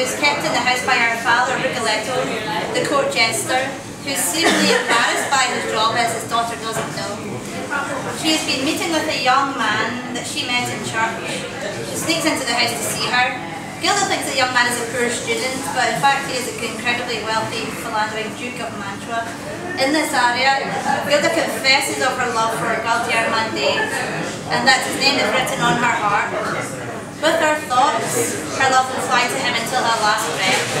is kept in the house by our father, Rigoletto, the court jester, who's seemingly embarrassed by his job as his daughter doesn't know. She has been meeting with a young man that she met in church. She sneaks into the house to see her. Gilda thinks the young man is a poor student, but in fact he is an incredibly wealthy, philandering Duke of Mantua. In this aria, Gilda confesses of her love for Gualtier and that his name is written on her heart. With her thoughts, her love will fly to him until her last breath.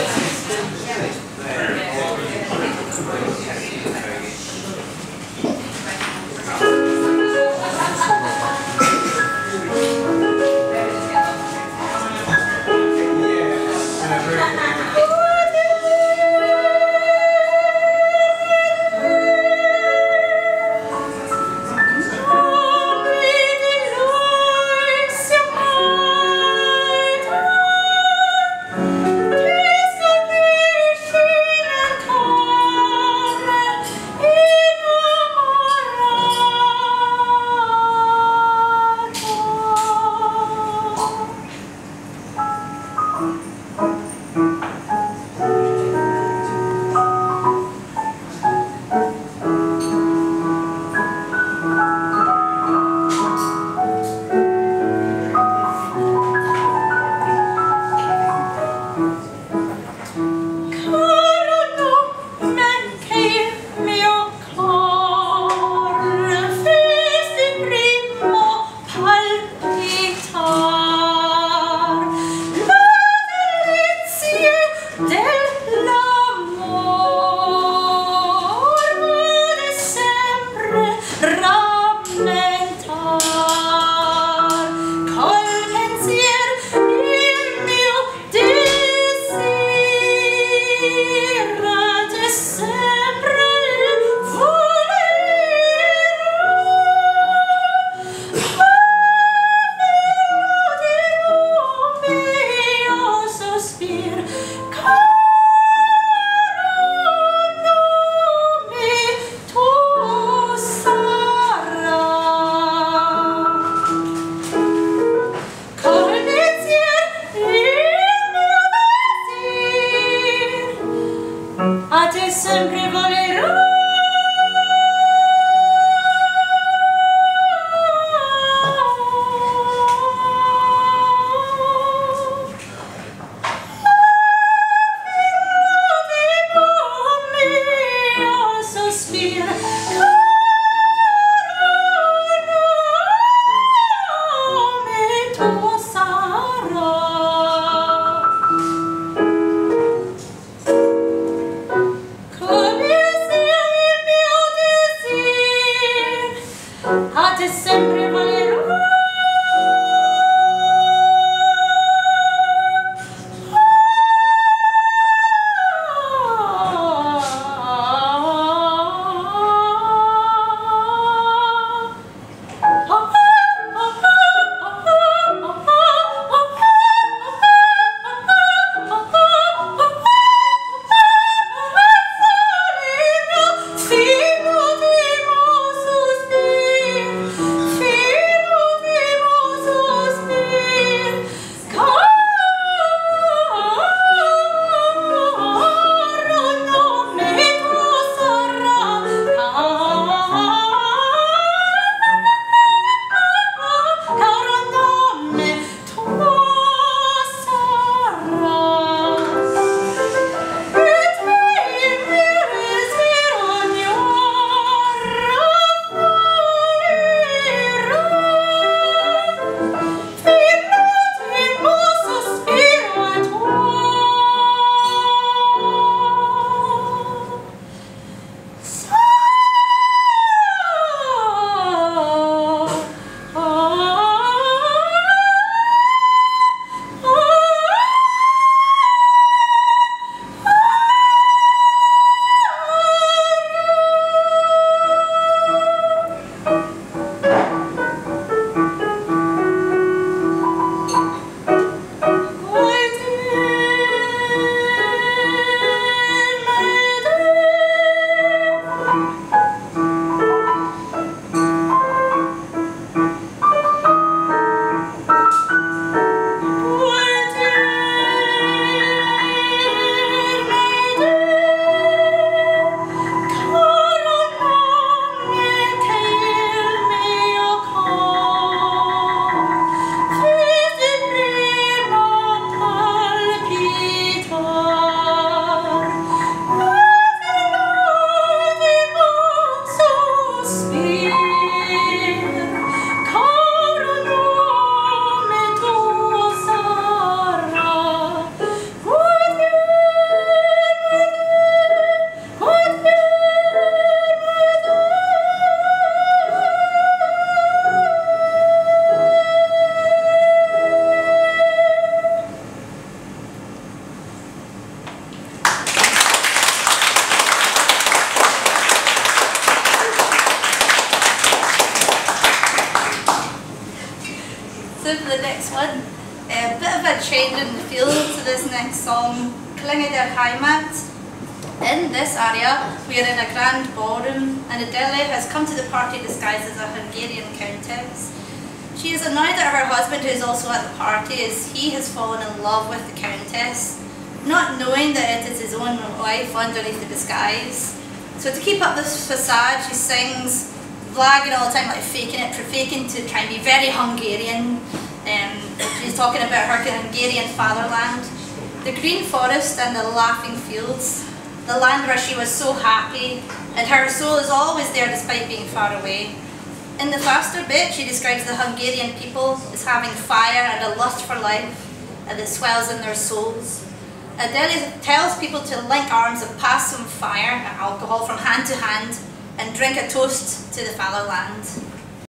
Uh, changing the feel to this next song, Klänge der Heimat. In this area, we are in a grand ballroom, and Adele has come to the party disguised as a Hungarian countess. She is annoyed that her husband, who is also at the party, as he has fallen in love with the countess, not knowing that it is his own wife underneath the disguise. So to keep up this facade, she sings, blagging all the time, like faking it, for faking to try and be very Hungarian. Um, she's talking about her Hungarian fatherland. The green forest and the laughing fields, the land where she was so happy, and her soul is always there despite being far away. In the faster bit, she describes the Hungarian people as having fire and a lust for life, and it swells in their souls. Adele tells people to link arms and pass some fire and alcohol from hand to hand and drink a toast to the fallow land.